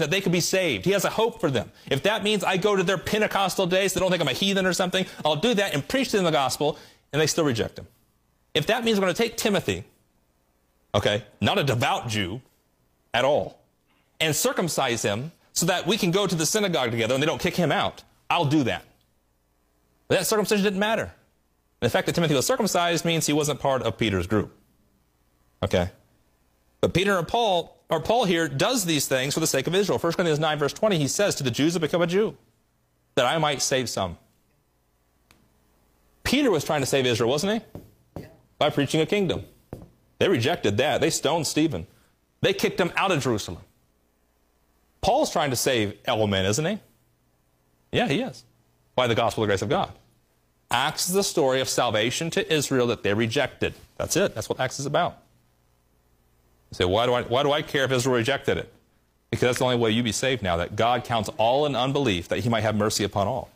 that they could be saved. He has a hope for them. If that means I go to their Pentecostal days, they don't think I'm a heathen or something, I'll do that and preach to them the gospel, and they still reject him. If that means I'm going to take Timothy, okay, not a devout Jew at all, and circumcise him so that we can go to the synagogue together and they don't kick him out, I'll do that. But that circumcision didn't matter. And the fact that Timothy was circumcised means he wasn't part of Peter's group. Okay? But Peter and Paul, or Paul here, does these things for the sake of Israel. 1 Corinthians 9, verse 20, he says, To the Jews have become a Jew, that I might save some. Peter was trying to save Israel, wasn't he? By preaching a kingdom. They rejected that. They stoned Stephen. They kicked him out of Jerusalem. Paul's trying to save all men, isn't he? Yeah, he is. By the gospel of the grace of God. Acts is the story of salvation to Israel that they rejected. That's it. That's what Acts is about. You say, why do I, why do I care if Israel rejected it? Because that's the only way you be saved now, that God counts all in unbelief that he might have mercy upon all.